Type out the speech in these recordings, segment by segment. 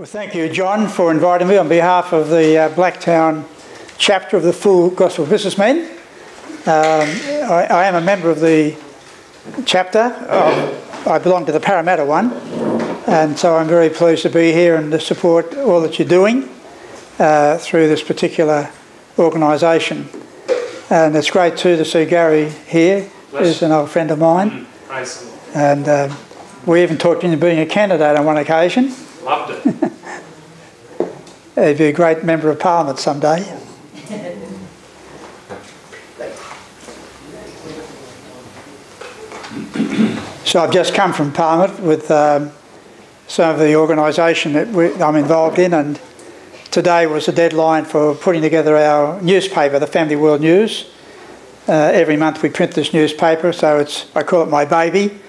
Well, thank you, John, for inviting me on behalf of the uh, Blacktown chapter of the Full Gospel Businessmen. Um, I, I, am a member of the chapter. Of, I belong to the Parramatta one, and so I'm very pleased to be here and to support all that you're doing uh, through this particular organisation. And it's great too to see Gary here, who's an old friend of mine. Mm, and uh, we even talked into being a candidate on one occasion. He'd be a great member of parliament someday. so I've just come from parliament with um, some of the organisation that we, I'm involved in, and today was the deadline for putting together our newspaper, the Family World News. Uh, every month we print this newspaper, so it's I call it my baby.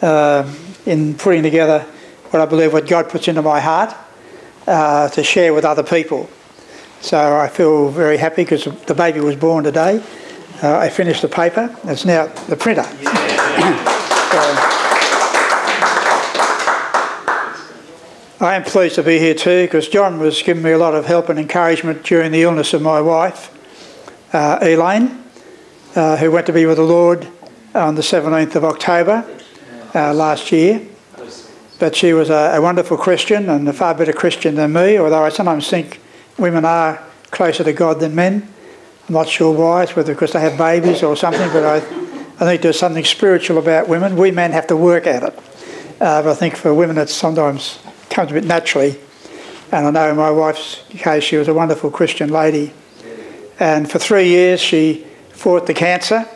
Uh, in putting together what I believe what God puts into my heart uh, to share with other people. So I feel very happy because the baby was born today. Uh, I finished the paper. It's now the printer. so, I am pleased to be here too because John was giving me a lot of help and encouragement during the illness of my wife, uh, Elaine, uh, who went to be with the Lord on the 17th of October uh, last year. But she was a, a, wonderful Christian and a far better Christian than me, although I sometimes think women are closer to God than men. I'm not sure why, it's whether because they have babies or something, but I, I think there's something spiritual about women. We men have to work at it. Uh, but I think for women it sometimes comes a bit naturally. And I know in my wife's case, she was a wonderful Christian lady. And for three years, she fought the cancer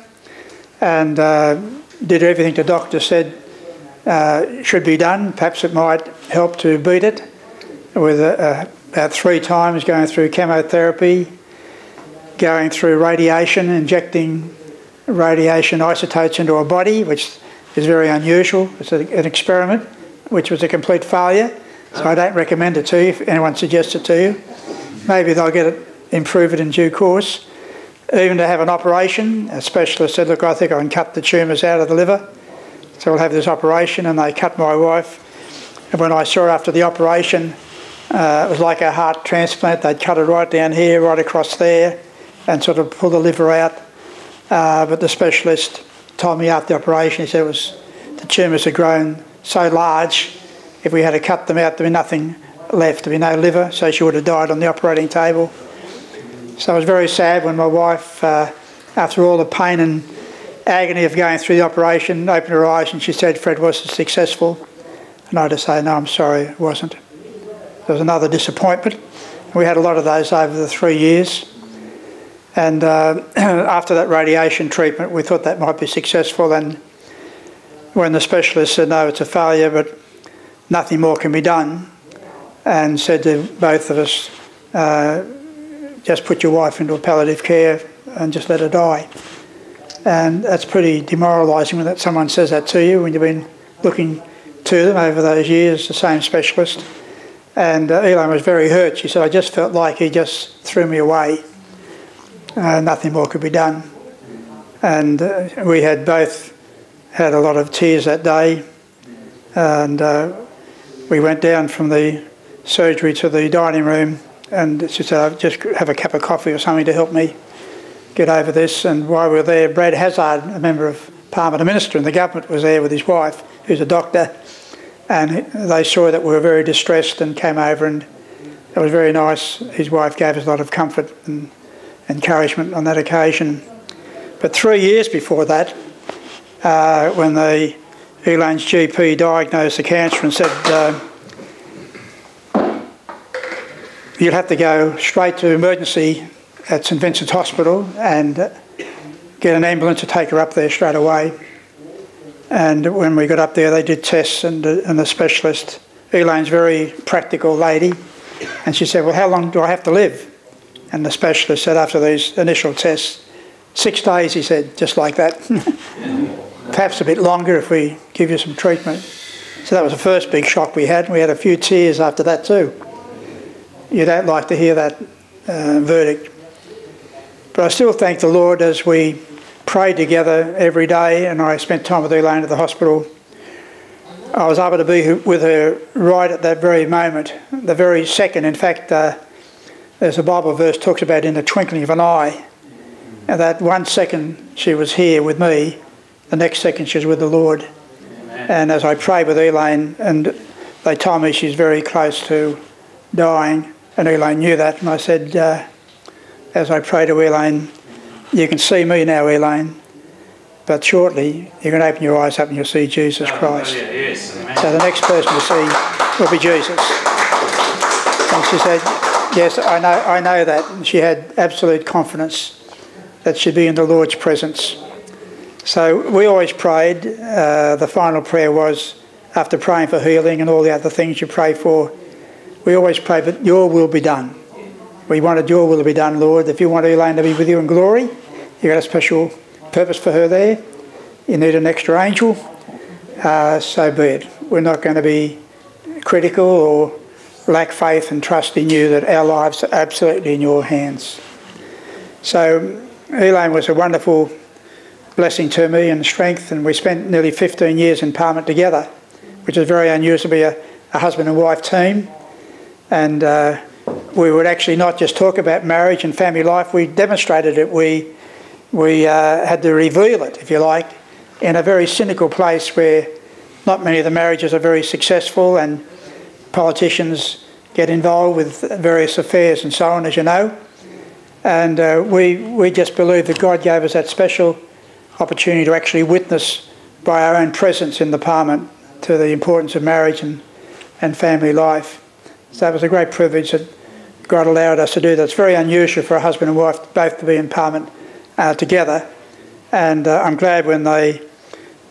and uh, did everything the doctor said uh, should be done. Perhaps it might help to beat it with uh, about three times going through chemotherapy, going through radiation, injecting radiation isotopes into a body, which is very unusual. It's a, an experiment which was a complete failure, so I don't recommend it to you if anyone suggests it to you. Maybe they'll get it, improve it in due course. Even to have an operation, a specialist said, Look, I think I can cut the tumours out of the liver. So we'll have this operation, and they cut my wife. And when I saw after the operation, uh, it was like a heart transplant. They'd cut it right down here, right across there, and sort of pull the liver out. Uh, but the specialist told me after the operation, he said it was the tumours had grown so large, if we had to cut them out, there'd be nothing left, there'd be no liver, so she would have died on the operating table. So I was very sad when my wife, uh, after all the pain and agony of going through the operation, opened her eyes and she said, Fred, was it successful? And I had to say, no, I'm sorry, it wasn't. There was another disappointment. We had a lot of those over the three years. And uh, after that radiation treatment, we thought that might be successful. And when the specialist said, no, it's a failure, but nothing more can be done, and said to both of us, uh, just put your wife into a palliative care and just let her die. And that's pretty demoralising when that someone says that to you when you've been looking to them over those years, the same specialist. And uh, Elaine was very hurt. She said, I just felt like he just threw me away. Uh, nothing more could be done. And uh, we had both had a lot of tears that day. And uh, we went down from the surgery to the dining room and she said, "I just have a cup of coffee or something to help me get over this. And while we were there, Brad Hazzard, a member of Parliament, a minister in the government, was there with his wife, who's a doctor. And they saw that we were very distressed and came over, and it was very nice. His wife gave us a lot of comfort and encouragement on that occasion. But three years before that, uh, when the Elaine's GP diagnosed the cancer and said, uh, You'll have to go straight to emergency at St Vincent's Hospital and get an ambulance to take her up there straight away. And when we got up there, they did tests, and, and the specialist, Elaine's very practical lady, and she said, Well, how long do I have to live? And the specialist said, After these initial tests, six days, he said, just like that. Perhaps a bit longer if we give you some treatment. So that was the first big shock we had. We had a few tears after that, too. You don't like to hear that uh, verdict. But I still thank the Lord as we prayed together every day and I spent time with Elaine at the hospital. I was able to be with her right at that very moment, the very second. In fact, uh, there's a Bible verse talks about in the twinkling of an eye. And that one second she was here with me, the next second she was with the Lord. Amen. And as I prayed with Elaine, and they told me she's very close to dying, and Elaine knew that, and I said, uh, as I pray to Elaine, you can see me now, Elaine, but shortly you're going to open your eyes up and you'll see Jesus Christ. Yes. So the next person to see will be Jesus. And she said, Yes, I know, I know that. And she had absolute confidence that she'd be in the Lord's presence. So we always prayed. Uh, the final prayer was after praying for healing and all the other things you pray for. We always pray, but your will be done. We wanted your will to be done, Lord. If you want Elaine to be with you in glory, you've got a special purpose for her there. You need an extra angel. Uh, so be it. We're not going to be critical or lack faith and trust in you that our lives are absolutely in your hands. So Elaine was a wonderful blessing to me and strength, and we spent nearly 15 years in Parliament together, which is very unusual to be a, a husband and wife team. And uh, we would actually not just talk about marriage and family life, we demonstrated it. We, we uh, had to reveal it, if you like, in a very cynical place where not many of the marriages are very successful and politicians get involved with various affairs and so on, as you know. And uh, we, we just believe that God gave us that special opportunity to actually witness by our own presence in the Parliament to the importance of marriage and, and family life. So it was a great privilege that God allowed us to do that. It's very unusual for a husband and wife both to be in Parliament uh, together. And uh, I'm glad when they,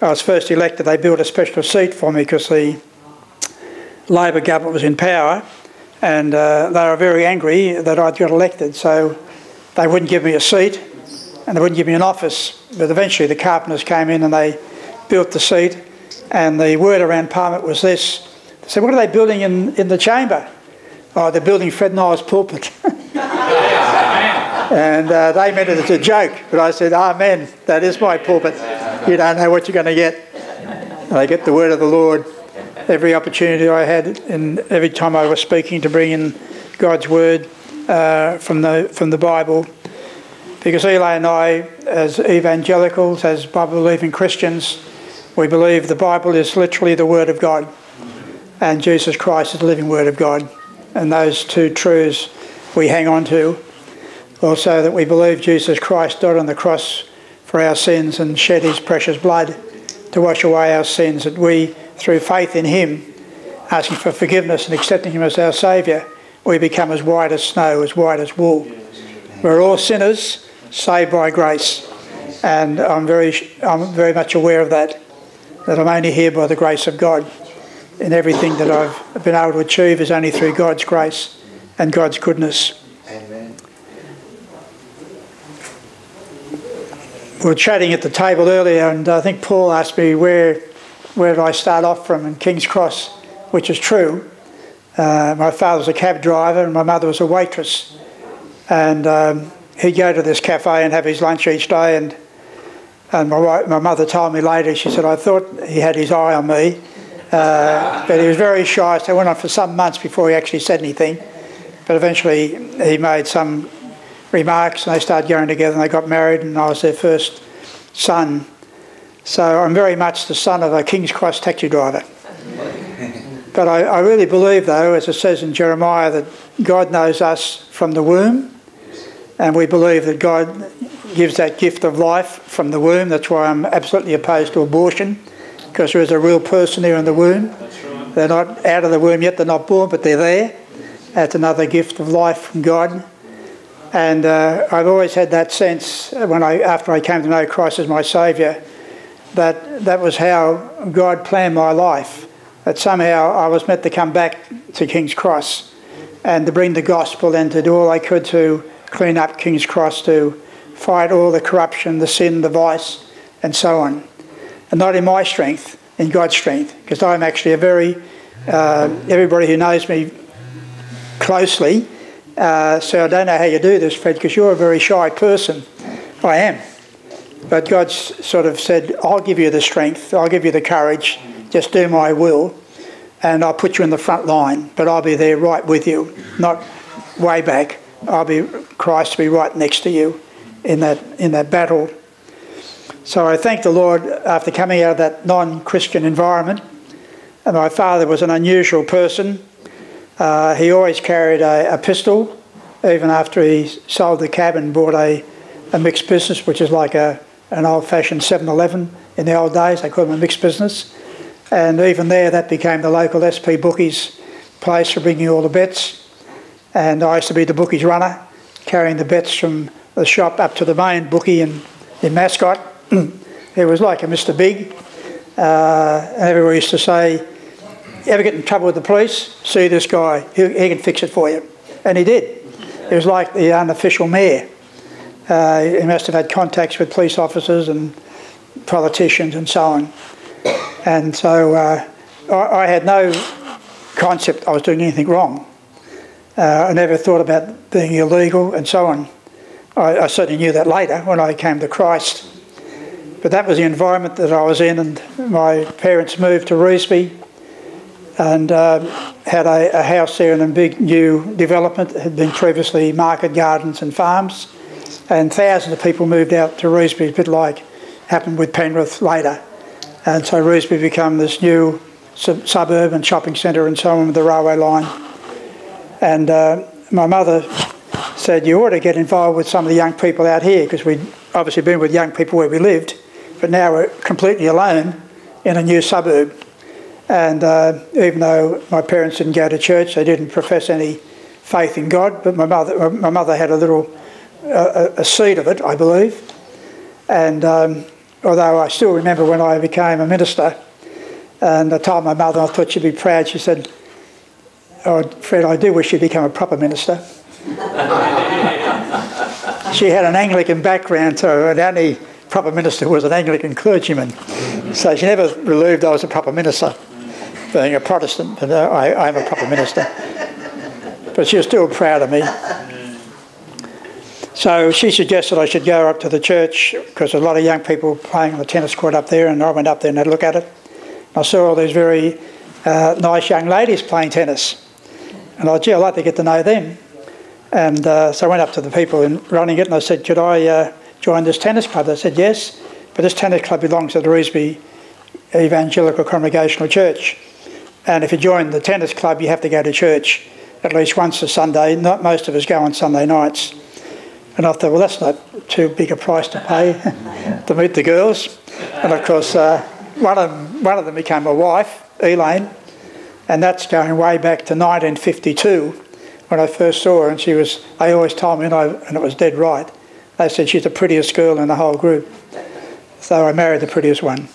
I was first elected, they built a special seat for me because the Labor government was in power and uh, they were very angry that I'd got elected. So they wouldn't give me a seat and they wouldn't give me an office. But eventually the carpenters came in and they built the seat. And the word around Parliament was this. They said, what are they building in, in the chamber? Oh, they're building Fred Nile's pulpit. and uh, they meant it as a joke. But I said, Amen, that is my pulpit. You don't know what you're going to get. And I get the word of the Lord every opportunity I had and every time I was speaking to bring in God's word uh, from the from the Bible. Because Eli and I, as evangelicals, as Bible believing Christians, we believe the Bible is literally the Word of God, and Jesus Christ is the living Word of God. And those two truths we hang on to. Also, that we believe Jesus Christ died on the cross for our sins and shed his precious blood to wash away our sins, that we, through faith in him, asking for forgiveness and accepting him as our Saviour, we become as white as snow, as white as wool. We're all sinners, saved by grace. And I'm very, I'm very much aware of that, that I'm only here by the grace of God. And everything that I've been able to achieve is only through God's grace and God's goodness. Amen. We were chatting at the table earlier, and I think Paul asked me where, where did I start off from in King's Cross, which is true. Uh, my father was a cab driver and my mother was a waitress. And um, he'd go to this cafe and have his lunch each day. And, and my, my mother told me later, she said, I thought he had his eye on me. Uh, but he was very shy, so it went on for some months before he actually said anything. But eventually he made some remarks and they started going together and they got married and I was their first son. So I'm very much the son of a King's Cross taxi driver. But I, I, really believe, though, as it says in Jeremiah, that God knows us from the womb, and we believe that God gives that gift of life from the womb. That's why I'm absolutely opposed to abortion, because there is a real person there in the womb. Right. They're not out of the womb yet, they're not born, but they're there. That's another gift of life from God. And uh, I've always had that sense when I, after I came to know Christ as my Saviour, that that was how God planned my life that somehow I was meant to come back to King's Cross and to bring the gospel and to do all I could to clean up King's Cross, to fight all the corruption, the sin, the vice, and so on. And not in my strength, in God's strength, because I'm actually a very, uh, everybody who knows me closely, uh, so I don't know how you do this, Fred, because you're a very shy person. I am. But God sort of said, I'll give you the strength, I'll give you the courage just do my will, and I'll put you in the front line, but I'll be there right with you, not way back. I'll be Christ will be right next to you in that in that battle. So I thank the Lord after coming out of that non-Christian environment. And my father was an unusual person. Uh, he always carried a, a, pistol, even after he sold the cab and bought a, a mixed business, which is like a, an old-fashioned 7-Eleven in the old days. They called them a mixed business. And even there, that became the local SP Bookies place for bringing all the bets. And I used to be the bookies runner, carrying the bets from the shop up to the main bookie in, in Mascot. It was like a Mr. Big. Uh, and everyone used to say, ever get in trouble with the police? See this guy, he, he can fix it for you. And he did. He was like the unofficial mayor. Uh, he must have had contacts with police officers and politicians and so on. And so uh, I, I, had no concept I was doing anything wrong. Uh, I never thought about being illegal and so on. I, I, certainly knew that later when I came to Christ. But that was the environment that I was in, and my parents moved to Revesby and uh, had a, a, house there in a big new development. It had been previously market gardens and farms, and thousands of people moved out to Revesby, a bit like happened with Penrith later. And so Revesby became this new sub- suburb and shopping centre and so on with the railway line. And uh, my mother said, You ought to get involved with some of the young people out here because we'd obviously been with young people where we lived, but now we're completely alone in a new suburb. And uh, even though my parents didn't go to church, they didn't profess any faith in God, but my mother, my mother had a little uh, a seed of it, I believe. And um, although I still remember when I became a minister, and I told my mother I thought she'd be proud, she said, Oh, Fred, I do wish you'd become a proper minister. she had an Anglican background, so the only proper minister was an Anglican clergyman. So she never believed I was a proper minister, being a Protestant, but uh, I, I'm a proper minister. But she was still proud of me. So she suggested I should go up to the church because a lot of young people playing on the tennis court up there, and I went up there and had a look at it. And I saw all these very uh, nice young ladies playing tennis, and I thought, gee, I'd like to get to know them. And uh, so I went up to the people in running it and I said, could I uh, join this tennis club? They said, yes, but this tennis club belongs to the Revesby Evangelical Congregational Church. And if you join the tennis club, you have to go to church at least once a Sunday. Not most of us go on Sunday nights. And I thought, well, that's not too big a price to pay to meet the girls. And of course, uh, one, of them, one of them became my wife, Elaine, and that's going way back to 1952 when I first saw her. And she was, they always told me, and, I, and it was dead right, they said she's the prettiest girl in the whole group. So I married the prettiest one.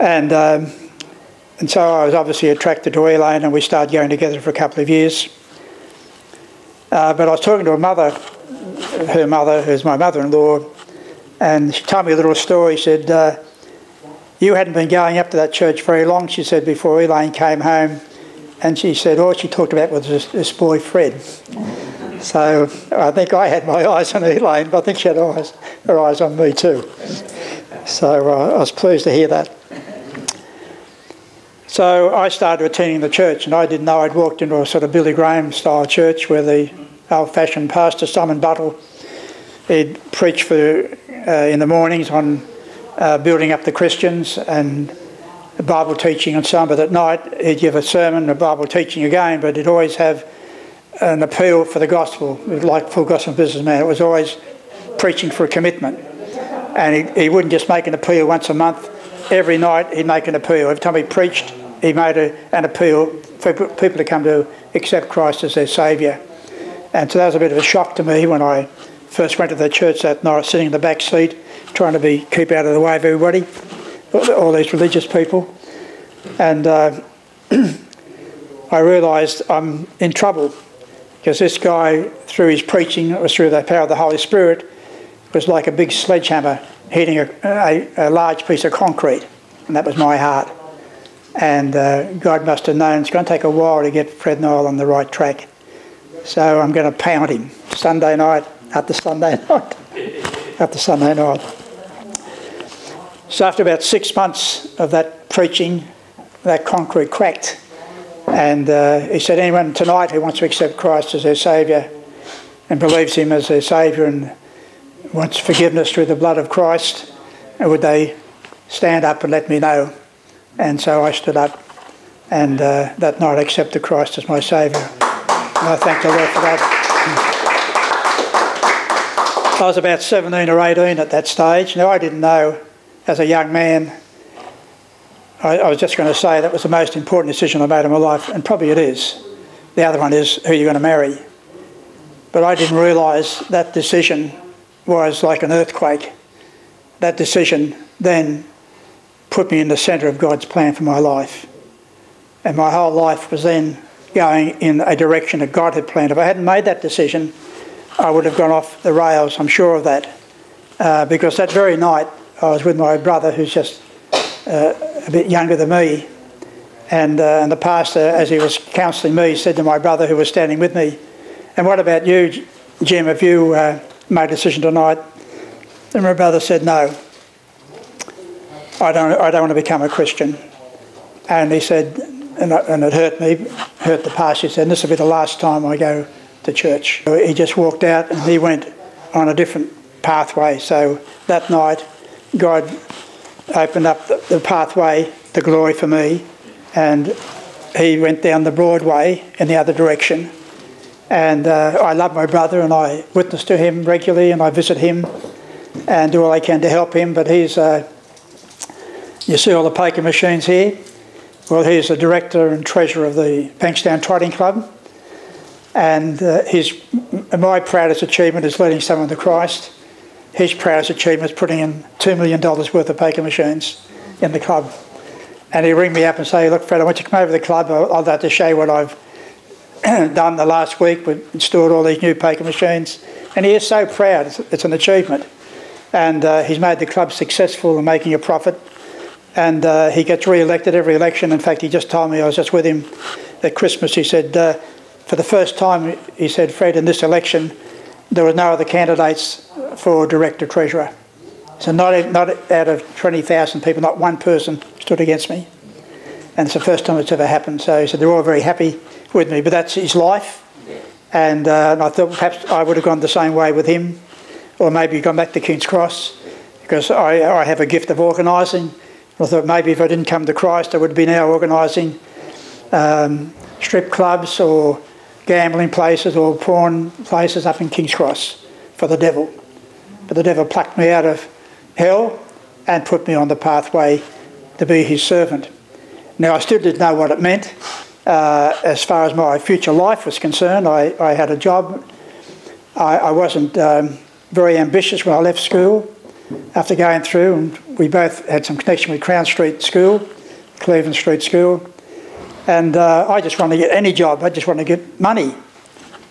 And, um, and so I was obviously attracted to Elaine, and we started going together for a couple of years. Uh, but I was talking to a mother her mother, who's my mother-in-law, and she told me a little story. She said, uh, you hadn't been going up to that church very long, she said, before Elaine came home. And she said, all she talked about was this, this boy, Fred. So I think I had my eyes on Elaine, but I think she had eyes, her eyes on me too. So uh, I was pleased to hear that. So I started attending the church, and I didn't know I'd walked into a sort of Billy Graham style church where the old-fashioned pastor Simon Buttle. He'd preach for uh, in the mornings on uh, building up the Christians and Bible teaching and so on. But at night he'd give a sermon, a Bible teaching again. But he'd always have an appeal for the gospel, like full gospel businessman. It was always preaching for a commitment, and he, he wouldn't just make an appeal once a month. Every night he'd make an appeal. Every time he preached, he made a, an appeal for people to come to accept Christ as their saviour. And so that was a bit of a shock to me when I first went to the church that night, sitting in the back seat, trying to be keep out of the way of everybody, all these religious people. And uh, I realised I'm in trouble because this guy, through his preaching, it was through the power of the Holy Spirit, was like a big sledgehammer hitting a, a, a large piece of concrete. And that was my heart. And uh, God must have known it's going to take a while to get Fred Nile on the right track. So I'm going to pound him Sunday night after Sunday night after Sunday night. So after about six months of that preaching, that concrete cracked. And uh, he said, anyone tonight who wants to accept Christ as their Saviour and believes Him as their Saviour and wants forgiveness through the blood of Christ, would they stand up and let me know? And so I stood up and uh, that night accepted Christ as my Saviour. And I thank the Lord for that. I was about 17 or 18 at that stage. Now, I didn't know as a young man, I, I was just going to say that was the most important decision I made in my life, and probably it is. The other one is who you're going to marry. But I didn't realise that decision was like an earthquake. That decision then put me in the centre of God's plan for my life. And my whole life was then going in a direction that God had planned. If I hadn't made that decision, I would have gone off the rails, I'm sure of that. Uh, because that very night I was with my brother, who's just a bit younger than me, and, uh, and the pastor, as he was counselling me, said to my brother who was standing with me, And what about you, Jim? Have you uh, made a decision tonight? And my brother said, No, I don't, I don't want to become a Christian. And he said, and, and it hurt me, hurt the pastor. He said, This will be the last time I go to church. He just walked out and he went on a different pathway. So that night, God opened up the, the pathway, the glory for me, and he went down the Broadway in the other direction. And uh, I love my brother and I witness to him regularly and I visit him and do all I can to help him. But he's, uh, you see all the poker machines here? Well, he's the director and treasurer of the Bankstown Trotting Club. And uh, his, my proudest achievement is leading someone to Christ. His proudest achievement is putting in $2 million worth of poker machines in the club. And he'll ring me up and say, Look, Fred, I want you to come over to the club. I'd like to show you what I've done the last week. We've installed all these new poker machines. And he is so proud. It's, it's an achievement. And uh, he's made the club successful in making a profit. And uh, he gets re elected every election. In fact, he just told me, I was just with him at Christmas, he said, uh, for the first time, he said, Fred, in this election, there were no other candidates for director treasurer. So not, not out of 20,000 people, not one person stood against me. And it's the first time it's ever happened. So he said they're all very happy with me, but that's his life. And, uh, and I thought perhaps I would have gone the same way with him, or maybe gone back to King's Cross, because I, I have a gift of organising. I thought maybe if I didn't come to Christ, I would be now organising um, strip clubs or gambling places or porn places up in King's Cross for the devil. But the devil plucked me out of hell and put me on the pathway to be his servant. Now, I still didn't know what it meant uh, as far as my future life was concerned. I, I had a job. I, I wasn't um, very ambitious when I left school after going through, and we both had some connection with Crown Street School, Cleveland Street School. And uh, I just wanted to get any job. I just wanted to get money.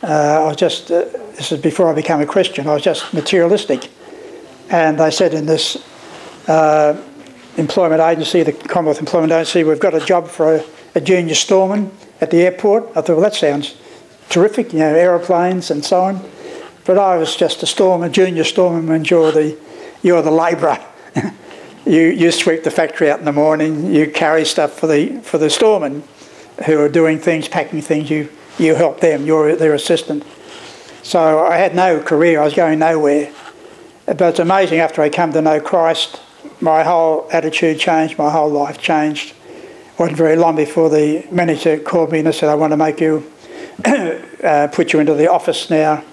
Uh, I was just, uh, this is before I became a Christian, I was just materialistic. And they said in this uh, employment agency, the Commonwealth Employment Agency, we've got a job for a, a, junior storeman at the airport. I thought, well, that sounds terrific, you know, aeroplanes and so on. But I was just a storeman, junior storeman, and you're the, you're the labourer. you, you sweep the factory out in the morning, you carry stuff for the, for the storeman who are doing things, packing things, you, you help them, you're their assistant. So I had no career, I was going nowhere. But it's amazing after I come to know Christ, my whole attitude changed, my whole life changed. It wasn't very long before the manager called me and said, I want to make you, uh, put you into the office now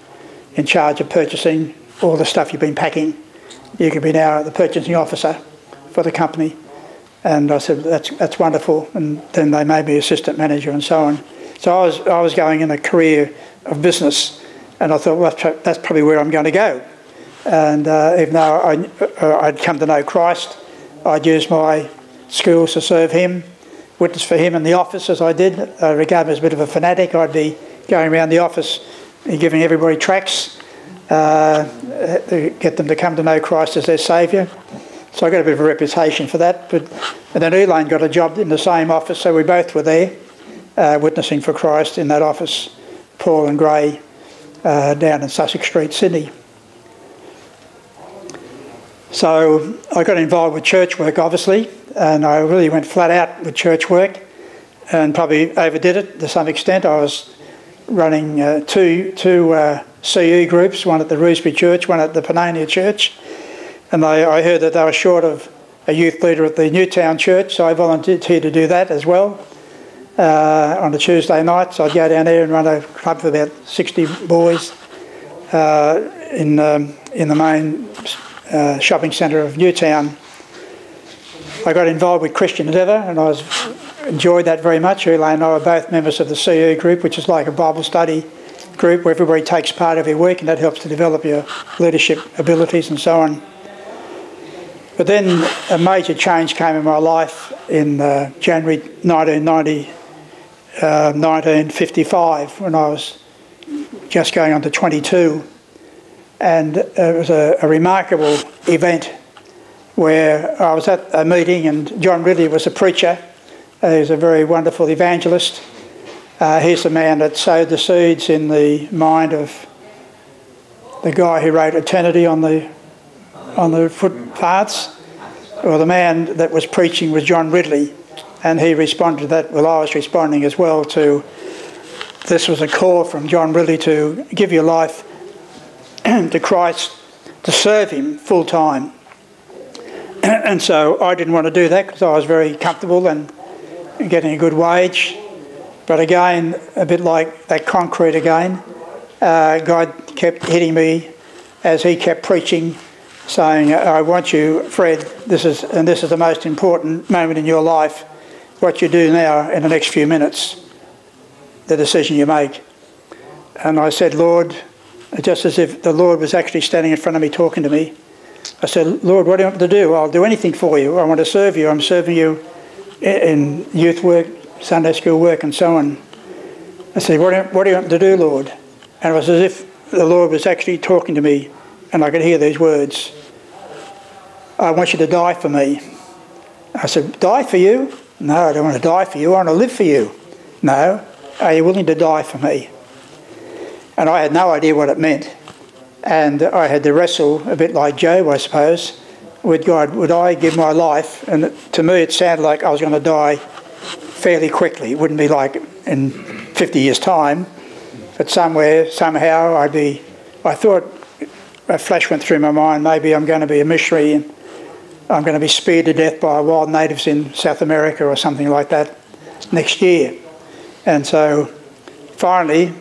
in charge of purchasing all the stuff you've been packing. You can be now the purchasing officer for the company. And I said, that's, that's wonderful. And then they made me assistant manager and so on. So I was, I was going in a career of business, and I thought, well, that's probably where I'm going to go. And uh, even though I, uh, I'd come to know Christ, I'd use my skills to serve Him, witness for Him in the office as I did. I regard me as a bit of a fanatic. I'd be going around the office and giving everybody tracts, uh, to get them to come to know Christ as their Saviour. So I got a bit of a reputation for that. But and then Elaine got a job in the same office, so we both were there, uh, witnessing for Christ in that office. Paul and Gray uh, down in Sussex Street, Sydney. So I got involved with church work, obviously, and I really went flat out with church work and probably overdid it to some extent. I was running uh, two, two uh, CE groups, one at the Revesby Church, one at the Panania Church, and they, I heard that they were short of a youth leader at the Newtown Church, so I volunteered to do that as well. Uh, on a Tuesday night, so I'd go down there and run a club for about 60 boys uh, in, um, in the main uh, shopping centre of Newtown. I got involved with Christian Endeavour and I was, enjoyed that very much. Elaine and I were both members of the CE group, which is like a Bible study group where everybody takes part every week and that helps to develop your leadership abilities and so on. But then a major change came in my life in uh, January 1990, uh, 1955 when I was just going on to 22. And it was a, a remarkable event where I was at a meeting and John Ridley was a preacher. Uh, he was a very wonderful evangelist. Uh, he's the man that sowed the seeds in the mind of the guy who wrote Eternity on the on the footpaths. Well, the man that was preaching was John Ridley, and he responded to that. Well, I was responding as well to this was a call from John Ridley to give your life to Christ, to serve Him full time. And so I didn't want to do that because I was very comfortable and getting a good wage. But again, a bit like that concrete again, uh, God kept hitting me as He kept preaching saying, I want you, Fred, this is, and this is the most important moment in your life, what you do now in the next few minutes, the decision you make. And I said, Lord, just as if the Lord was actually standing in front of me talking to me, I said, Lord, what do you want me to do? I'll do anything for you. I want to serve you. I'm serving you in youth work, Sunday school work, and so on. I said, what do, you, what do you want to do, Lord? And it was as if the Lord was actually talking to me, and I could hear these words I want you to die for me. I said, Die for you? No, I don't want to die for you. I want to live for you. No. Are you willing to die for me? And I had no idea what it meant. And I had to wrestle, a bit like Job, I suppose, with God. Would I give my life? And to me, it sounded like I was going to die fairly quickly. It wouldn't be like in 50 years' time, but somewhere, somehow, I'd be. I thought a flash went through my mind maybe I'm going to be a missionary I'm going to be speared to death by wild natives in South America or something like that next year. And so finally,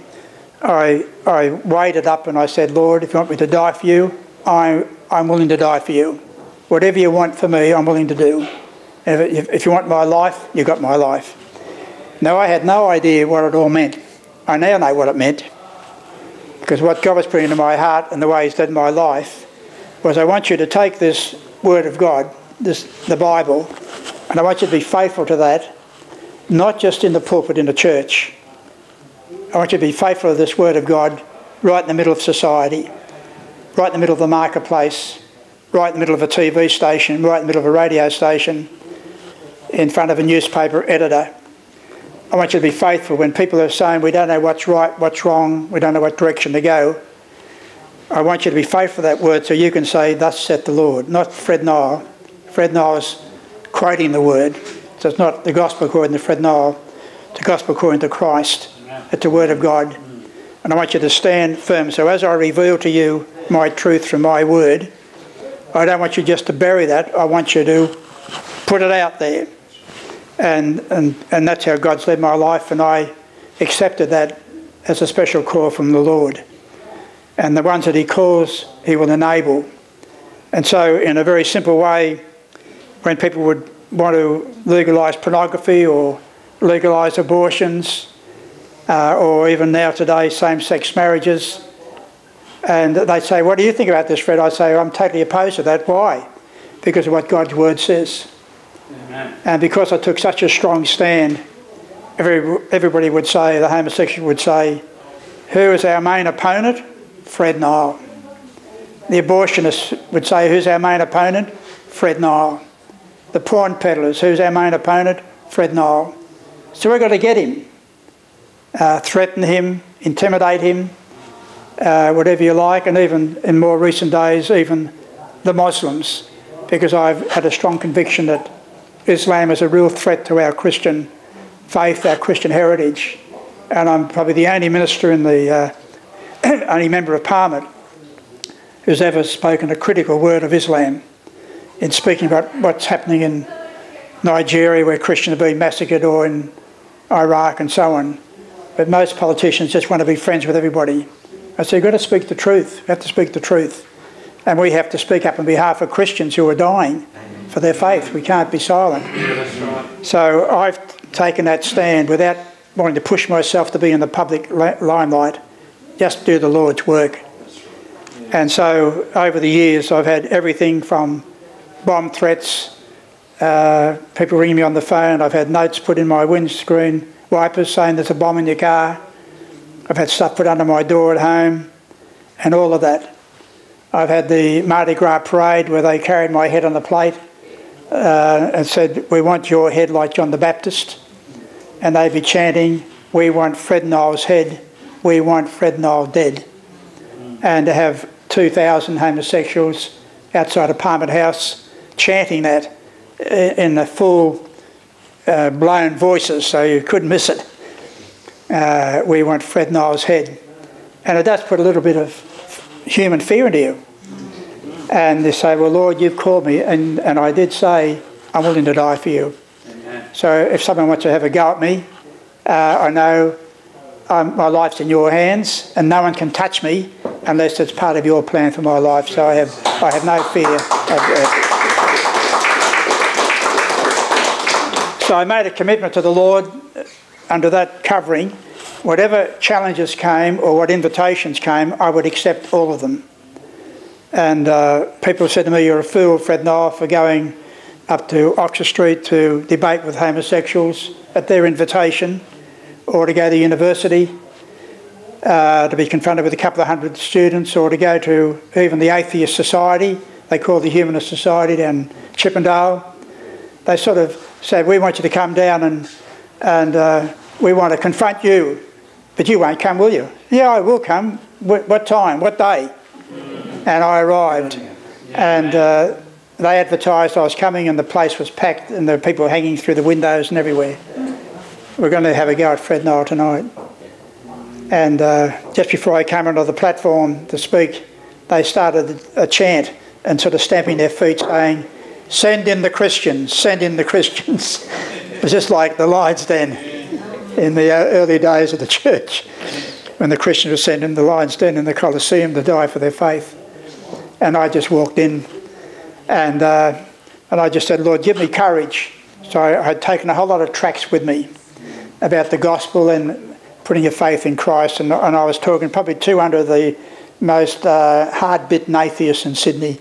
I, I waded up and I said, Lord, if you want me to die for you, I, I'm willing to die for you. Whatever you want for me, I'm willing to do. If, if you want my life, you got my life. Now, I had no idea what it all meant. I now know what it meant. Because what God was putting into my heart and the way He's led my life was I want you to take this Word of God, this, the Bible, and I want you to be faithful to that, not just in the pulpit in the church. I want you to be faithful to this Word of God right in the middle of society, right in the middle of the marketplace, right in the middle of a TV station, right in the middle of a radio station, in front of a newspaper editor. I want you to be faithful when people are saying we don't know what's right, what's wrong, we don't know what direction to go. I want you to be faithful to that word so you can say, Thus saith the Lord, not Fred Nile. Fred Nile is quoting the word. So it's not the gospel according to Fred Nile, it's the gospel according to Christ. It's the word of God. And I want you to stand firm. So as I reveal to you my truth from my word, I don't want you just to bury that. I want you to put it out there. And, and, and that's how God's led my life, and I accepted that as a special call from the Lord and the ones that he calls, he will enable. And so, in a very simple way, when people would want to legalise pornography or legalise abortions, uh, or even now today, same sex marriages, and they say, What do you think about this, Fred? I say, I'm totally opposed to that. Why? Because of what God's word says. Amen. And because I took such a strong stand, every, everybody would say, the homosexual would say, Who is our main opponent? Fred Nile. The abortionists would say, Who's our main opponent? Fred Nile. The porn peddlers, who's our main opponent? Fred Nile. So we've got to get him, uh, threaten him, intimidate him, uh, whatever you like, and even in more recent days, even the Muslims because I've had a strong conviction that Islam is a real threat to our Christian faith, our Christian heritage. And I'm probably the only minister in the, uh, only member of parliament who's ever spoken a critical word of Islam in speaking about what's happening in Nigeria where Christians are being massacred or in Iraq and so on. But most politicians just want to be friends with everybody. I say, you've got to speak the truth. You have to speak the truth. And we have to speak up on behalf of Christians who are dying for their faith. We can't be silent. So I've taken that stand without wanting to push myself to be in the public limelight, just do the Lord's work. And so over the years, I've had everything from bomb threats, uh, people ringing me on the phone. I've had notes put in my windscreen wipers saying there's a bomb in your car. I've had stuff put under my door at home and all of that. I've had the Mardi Gras parade where they carried my head on the plate uh, and said, We want your head like John the Baptist. And they'd be chanting, We want Fred Nile's head, we want Fred Niles dead. And to have 2,000 homosexuals outside of Parliament House chanting that in the full uh, blown voices so you couldn't miss it. Uh, we want Fred Nile's head. And it does put a little bit of human fear into you. And they say, Well, Lord, you've called me. And, and I did say, I'm willing to die for you. Amen. So if someone wants to have a go at me, uh, I know um, my life's in your hands and no one can touch me unless it's part of your plan for my life. So I have, I have no fear. Of, uh, So I made a commitment to the Lord under that covering. Whatever challenges came or what invitations came, I would accept all of them. And uh, people said to me, You're a fool, Fred Nile, for going up to Oxford Street to debate with homosexuals at their invitation or to go to university. Uh, to be confronted with a couple of hundred students, or to go to even the Atheist Society, they call the Humanist Society down Chippendale. They sort of said, We want you to come down and, and uh, we want to confront you, but you won't come, will you? Yeah, I will come. What, what time? What day? And I arrived. And uh, they advertised I was coming, and the place was packed, and there were people hanging through the windows and everywhere. We're going to have a go at Fred Nile tonight. And uh, just before I came onto the platform to speak, they started a chant and sort of stamping their feet, saying, Send in the Christians, send in the Christians. it was just like the Lions Den in the early days of the church when the Christians were sent in the Lions Den in the Colosseum to die for their faith. And I just walked in and, uh, and I just said, Lord, give me courage. So I had taken a whole lot of tracts with me about the gospel and putting your faith in Christ. And, and I was talking probably 200 of the most uh, hard-bitten atheists in Sydney.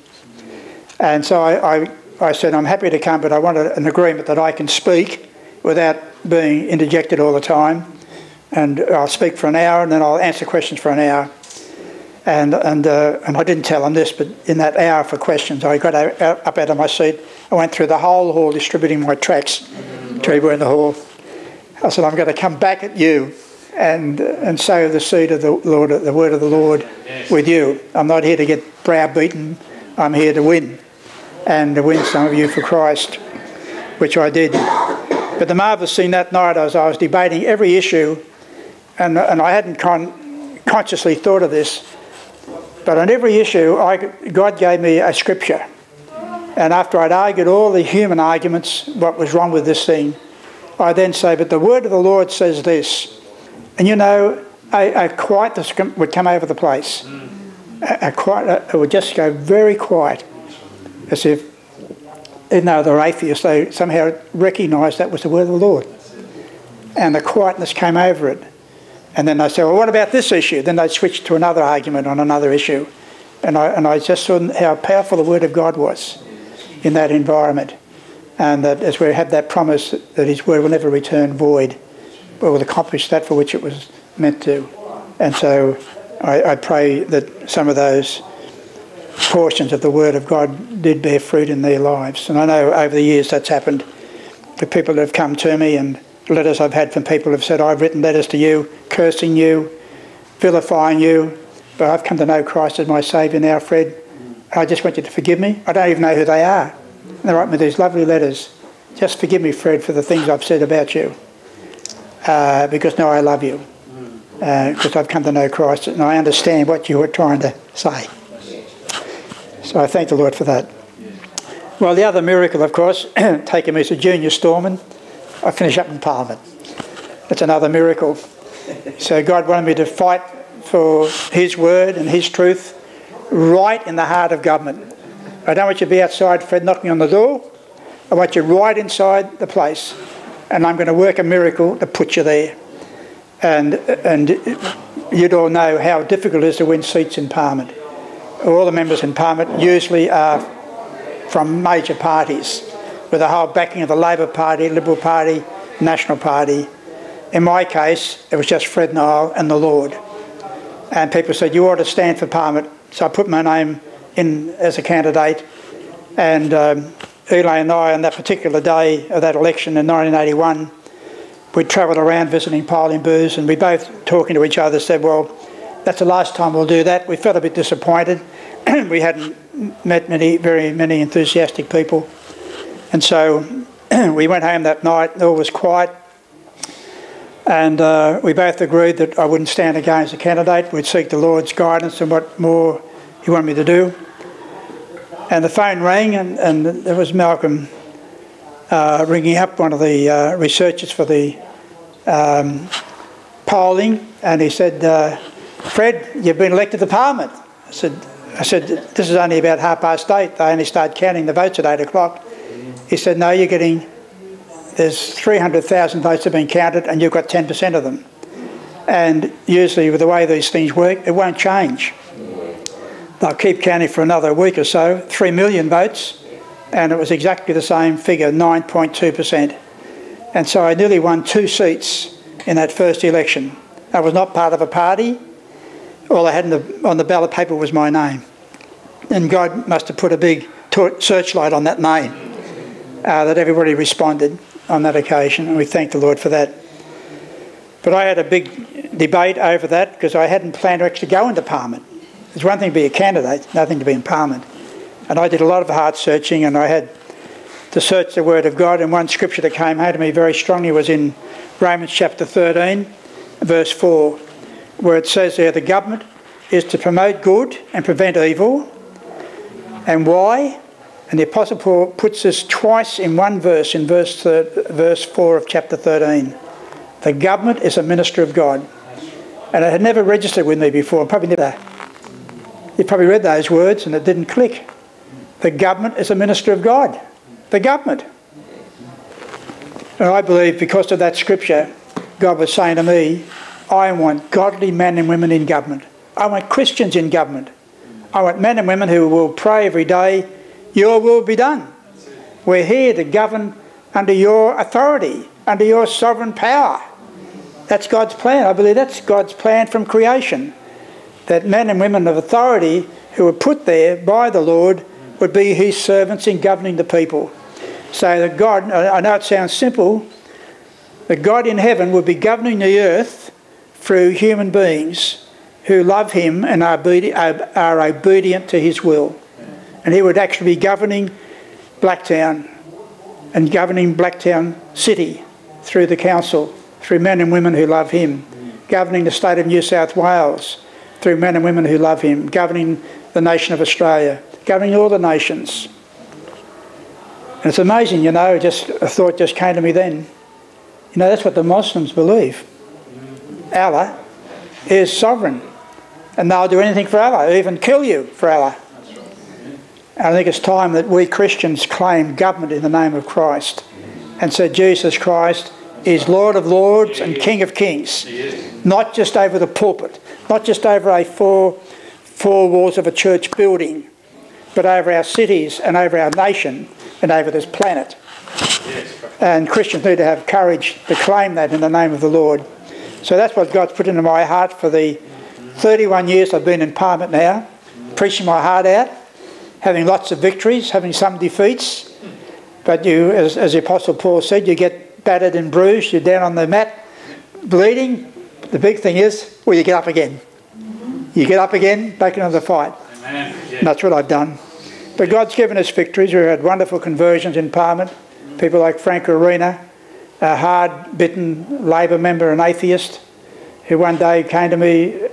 And so I, I I said, I'm happy to come, but I want an agreement that I can speak without being interjected all the time. And I'll speak for an hour and then I'll answer questions for an hour. And, and, uh, and I didn't tell them this, but in that hour for questions, I got out, up out of my seat. I went through the whole hall distributing my tracts to everyone in the hall. I said, I'm going to come back at you and, and sow the seed of the Lord, the word of the Lord with you. I'm not here to get browbeaten, I'm here to win and to win some of you for Christ, which I did. But the marvellous thing that night as I was debating every issue, and, and I hadn't con- consciously thought of this, but on every issue, I, God gave me a scripture. And after I'd argued all the human arguments, what was wrong with this thing, I then say, But the word of the Lord says this. And you know, a, a quietness would come over the place. A, a quiet, it would just go very quiet as if, even though they're atheists, they somehow recognised that was the word of the Lord. And the quietness came over it. And then they say, well, what about this issue? Then they switched to another argument on another issue. And I, and I just saw how powerful the word of God was in that environment. And that as we have that promise that his word will never return void, but will accomplish that for which it was meant to. And so I, I pray that some of those portions of the Word of God did bear fruit in their lives. And I know over the years that's happened. The people that have come to me and letters I've had from people have said, I've written letters to you, cursing you, vilifying you, but I've come to know Christ as my Saviour now, Fred, I just want you to forgive me. I don't even know who they are. And they write me these lovely letters. Just forgive me, Fred, for the things I've said about you. Uh, because now I love you. Because uh, I've come to know Christ and I understand what you were trying to say. So I thank the Lord for that. Well, the other miracle, of course, taking me as a junior storeman, I finish up in Parliament. That's another miracle. So God wanted me to fight for His word and His truth right in the heart of government. I don't want you to be outside, Fred, knocking on the door. I want you right inside the place. And I'm going to work a miracle to put you there. And, and you'd all know how difficult it is to win seats in Parliament. All the members in Parliament usually are from major parties, with the whole backing of the Labor Party, Liberal Party, National Party. In my case, it was just Fred Nile and the Lord. And people said, You ought to stand for Parliament. So I put my name in as a candidate. And um, and I, on that particular day of that election in 1981, we travelled around visiting polling booths and we both talking to each other said, Well, that's the last time we'll do that. We felt a bit disappointed. we hadn't met many, very many enthusiastic people. And so we went home that night, all was quiet. And uh, we both agreed that I wouldn't stand again as a candidate. We'd seek the Lord's guidance and what more He wanted me to do. And the phone rang, and, and there was Malcolm uh, ringing up one of the uh, researchers for the um, polling, and he said, uh, Fred, you've been elected to Parliament. I said, I said, this is only about half past eight. They only start counting the votes at eight o'clock. He said, no, you're getting, there's 300,000 votes have been counted and you've got 10% of them. And usually with the way these things work, it won't change. They'll keep counting for another week or so, 3 million votes, and it was exactly the same figure, 9.2%. And so I nearly won two seats in that first election. I was not part of a party, all I had the, on the ballot paper was my name. And God must have put a big searchlight on that name uh, that everybody responded on that occasion, and we thank the Lord for that. But I had a big debate over that because I hadn't planned to actually go into Parliament. It's one thing to be a candidate, nothing to be in Parliament. And I did a lot of heart searching and I had to search the Word of God. And one scripture that came home to me very strongly was in Romans chapter 13, verse 4 where it says there the government is to promote good and prevent evil. And why? And the Apostle Paul puts this twice in one verse, in verse, verse 4 of chapter 13. The government is a minister of God. And it had never registered with me before. Probably never. You probably read those words and it didn't click. The government is a minister of God. The government. And I believe because of that scripture, God was saying to me, I want godly men and women in government. I want Christians in government. I want men and women who will pray every day, Your will be done. We're here to govern under your authority, under your sovereign power. That's God's plan. I believe that's God's plan from creation. That men and women of authority who were put there by the Lord would be his servants in governing the people. So that God, I know it sounds simple, that God in heaven would be governing the earth through human beings who love him and are, are obedient to his will. And he would actually be governing Blacktown and governing Blacktown City through the council, through men and women who love him, governing the state of New South Wales through men and women who love him, governing the nation of Australia, governing all the nations. And it's amazing, you know, just a thought just came to me then. You know, that's what the Muslims believe. Allah is sovereign. And they'll do anything for Allah, even kill you for Allah. And I think it's time that we Christians claim government in the name of Christ and say Jesus Christ is Lord of Lords and King of Kings. Not just over the pulpit, not just over a four, four walls of a church building, but over our cities and over our nation and over this planet. And Christians need to have courage to claim that in the name of the Lord. So that's what God's put into my heart for the 31 years I've been in Parliament now, preaching my heart out, having lots of victories, having some defeats. But you, as, as the Apostle Paul said, you get battered and bruised, you're down on the mat bleeding. The big thing is, well, you get up again. You get up again, back into the fight. And that's what I've done. But God's given us victories. We've had wonderful conversions in Parliament. People like Franca Arena, a hard-bitten Labor member, an atheist, who one day came to me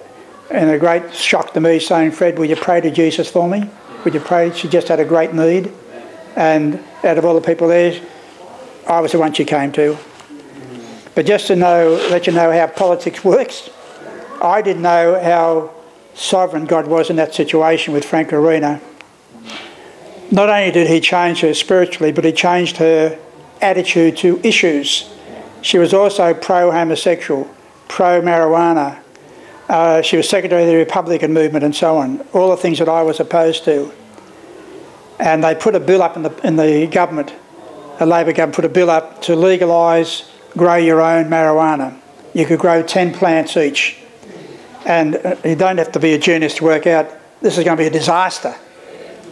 in a great shock to me saying, Fred, will you pray to Jesus for me? Would you pray? She just had a great need. And out of all the people there, I was the one she came to. But just to know, let you know how politics works, I didn't know how sovereign God was in that situation with Franca Arena. Not only did he change her spiritually, but he changed her attitude to issues. She was also pro homosexual, pro marijuana. Uh, she was secretary of the Republican movement and so on, all the things that I was opposed to. And they put a bill up in the, in the government, a Labor government put a bill up to legalise grow your own marijuana. You could grow 10 plants each. And uh, you don't have to be a genius to work out this is going to be a disaster.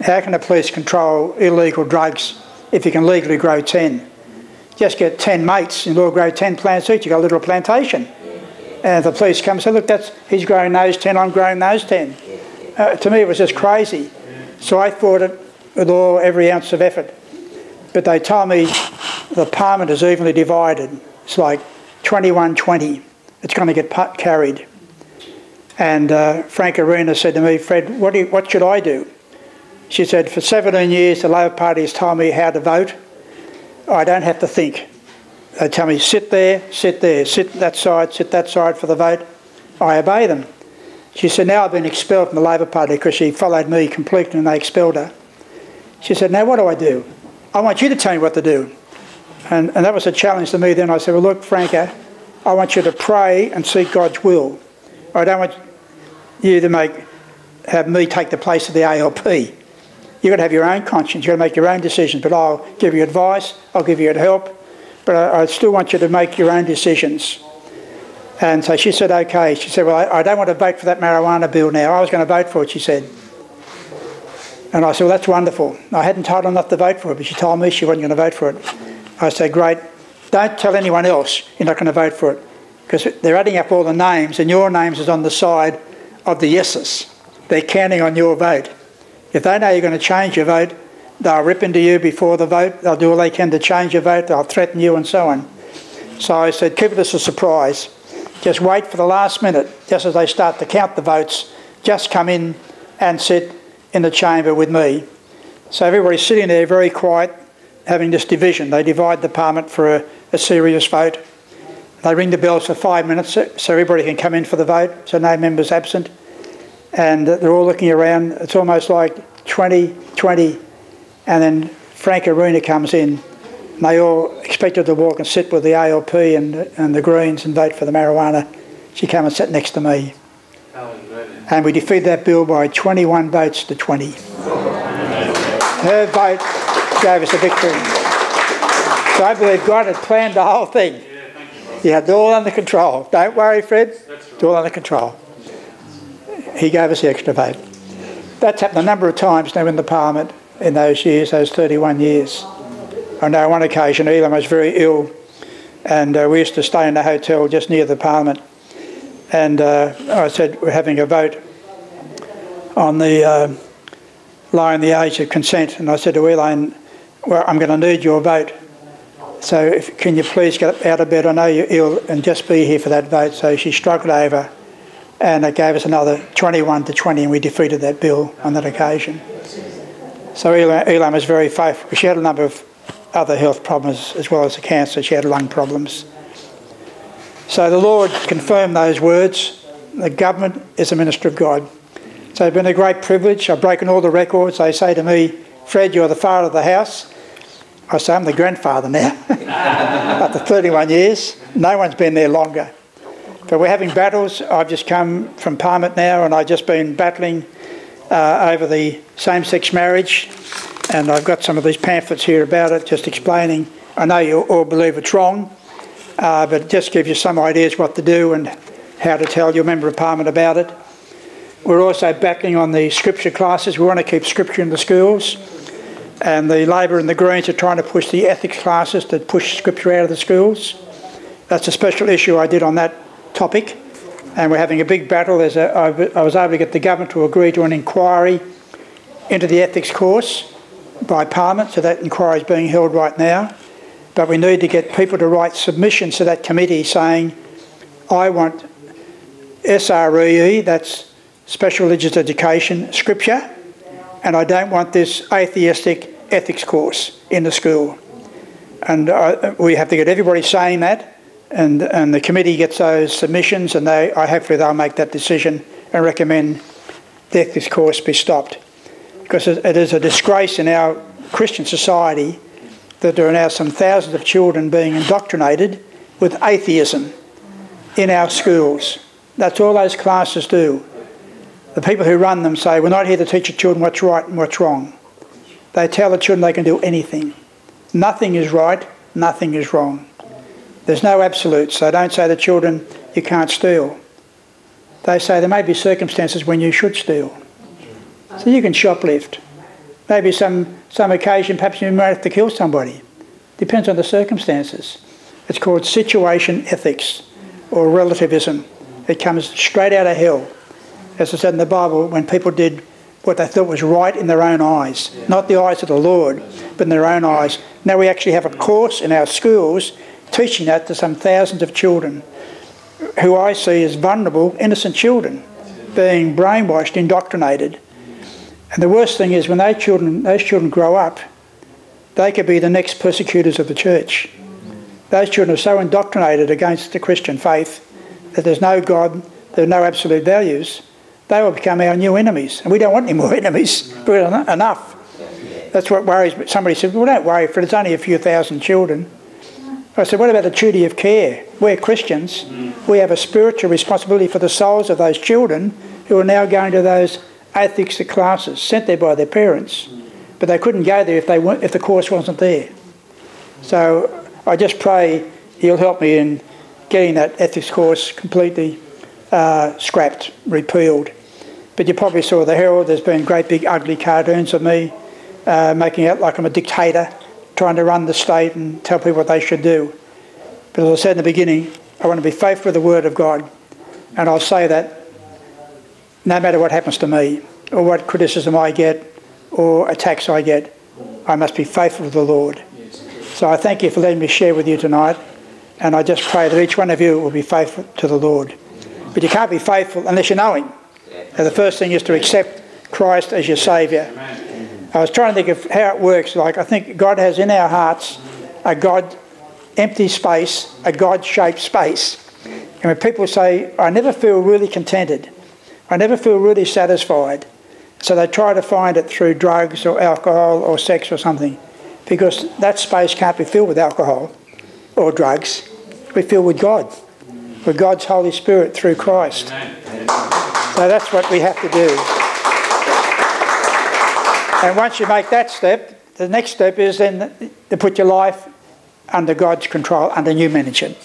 How can the police control illegal drugs if you can legally grow 10? Just get 10 mates and all grow 10 plants each. You've got a little plantation. And the police come and say, look, that's, he's growing those 10, I'm growing those 10. Uh, to me, it was just crazy. So I fought it with all every ounce of effort. But they told me the parliament is evenly divided. It's like 21 20. It's going to get carried. And uh, Franca Arena said to me, Fred, what, you, what should I do? She said, For 17 years, the Labor Party has told me how to vote. I don't have to think. They tell me, sit there, sit there, sit that side, sit that side for the vote. I obey them. She said, Now I've been expelled from the Labor Party because she followed me completely and they expelled her. She said, Now what do I do? I want you to tell me what to do. And, and that was a challenge to me then. I said, Well, look, Franca, I want you to pray and seek God's will. I don't want you to make have me take the place of the ALP. You've got to have your own conscience. You've got to make your own decisions. But I'll give you advice. I'll give you help. But I, I still want you to make your own decisions. And so she said, okay. She said, well, I, I, don't want to vote for that marijuana bill now. I was going to vote for it, she said. And I said, well, that's wonderful. I hadn't told her not to vote for it, but she told me she wasn't going to vote for it. I said, great. Don't tell anyone else you're not going to vote for it. Because they're adding up all the names, and your names is on the side of the yeses. They're counting on your vote. If they know you're going to change your vote, they'll rip into you before the vote. They'll do all they can to change your vote. They'll threaten you and so on. So I said, keep as a surprise. Just wait for the last minute, just as they start to count the votes. Just come in and sit in the chamber with me. So everybody's sitting there very quiet, having this division. They divide the parliament for a, a serious vote. They ring the bells for five minutes so everybody can come in for the vote, so no members absent. And they're all looking around. It's almost like 20, 20, and then Franca Arena comes in. And they all expected to walk and sit with the ALP and, and the Greens and vote for the marijuana. She came and sat next to me. And we defeated that bill by 21 votes to 20. Her vote gave us a victory. So I believe God had planned the whole thing. He had it all under control. Don't worry, Fred. It's all under control. He gave us the extra vote. That's happened a number of times now in the Parliament in those years, those 31 years. I know one occasion Elaine was very ill and uh, we used to stay in a hotel just near the Parliament. And uh, I said, we're having a vote on the uh, lowering the age of consent. And I said to Elaine, well, I'm going to need your vote. So if, can you please get out of bed? I know you're ill and just be here for that vote. So she struggled over and it gave us another 21 to 20 and we defeated that bill on that occasion. So Elaine was very faithful. She had a number of other health problems as well as the cancer. She had lung problems. So the Lord confirmed those words. The government is a minister of God. So it's been a great privilege. I've broken all the records. They say to me, Fred, you're the father of the house. I say, I'm the grandfather now. After 31 years, no one's been there longer. But we're having battles. I've just come from Parliament now and I've just been battling uh, over the same sex marriage. And I've got some of these pamphlets here about it, just explaining. I know you all believe it's wrong, uh, but it just gives you some ideas what to do and how to tell your member of Parliament about it. We're also backing on the scripture classes. We want to keep scripture in the schools and the Labor and the Greens are trying to push the ethics classes to push scripture out of the schools. That's a special issue I did on that topic, and we're having a big battle. There's a, I was able to get the government to agree to an inquiry into the ethics course by Parliament, so that inquiry is being held right now. But we need to get people to write submissions to that committee saying, I want SRE, that's Special Religious Education, Scripture, and I don't want this atheistic ethics course in the school. And uh, we have to get everybody saying that, and, and the committee gets those submissions, and they, I hopefully they'll make that decision and recommend the ethics course be stopped. Because it is a disgrace in our Christian society that there are now some thousands of children being indoctrinated with atheism in our schools. That's all those classes do. The people who run them say, We're not here to teach the children what's right and what's wrong. They tell the children they can do anything. Nothing is right, nothing is wrong. There's no absolutes. They don't say to children, You can't steal. They say there may be circumstances when you should steal. So you can shoplift. Maybe some, some occasion, perhaps you might have to kill somebody. Depends on the circumstances. It's called situation ethics or relativism. It comes straight out of hell. As I said in the Bible, when people did what they thought was right in their own eyes, not the eyes of the Lord, but in their own eyes. Now we actually have a course in our schools teaching that to some thousands of children who I see as vulnerable, innocent children being brainwashed, indoctrinated. And the worst thing is when those children, those children grow up, they could be the next persecutors of the church. Those children are so indoctrinated against the Christian faith that there's no God, there are no absolute values, they will become our new enemies. And we don't want any more enemies. We've enough. That's what worries me. Somebody said, well, don't worry, for it's only a few thousand children. I said, what about the duty of care? We're Christians. We have a spiritual responsibility for the souls of those children who are now going to those ethics classes sent there by their parents. But they couldn't go there if, they weren't, if the course wasn't there. So I just pray he'll help me in getting that ethics course completely uh, scrapped, repealed. But you probably saw the Herald, there's been great big ugly cartoons of me uh, making out like I'm a dictator, trying to run the state and tell people what they should do. But as I said in the beginning, I want to be faithful to the Word of God. And I'll say that no matter what happens to me, or what criticism I get, or attacks I get, I must be faithful to the Lord. So I thank you for letting me share with you tonight. And I just pray that each one of you will be faithful to the Lord. But you can't be faithful unless you know Him. And the first thing is to accept Christ as your Saviour. I was trying to think of how it works. Like, I think God has in our hearts a God empty space, a God shaped space. And when people say, I never feel really contented, I never feel really satisfied, so they try to find it through drugs or alcohol or sex or something, because that space can't be filled with alcohol or drugs. We fill with God with God's Holy Spirit through Christ. So that's what we have to do. And once you make that step, the next step is then to put your life under God's control, under new management.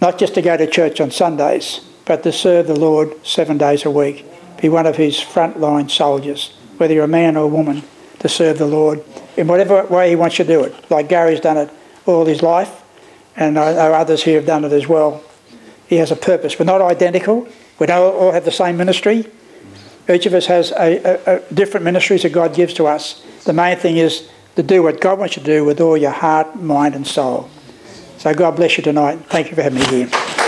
Not just to go to church on Sundays, but to serve the Lord seven days a week. Be one of his frontline soldiers, whether you're a man or a woman, to serve the Lord in whatever way he wants you to do it. Like Gary's done it all his life and I know others here have done it as well. He has a purpose. We're not identical. We don't all have the same ministry. Each of us has a, a, a different ministries that God gives to us. The main thing is to do what God wants you to do with all your heart, mind, and soul. So God bless you tonight. Thank you for having me here.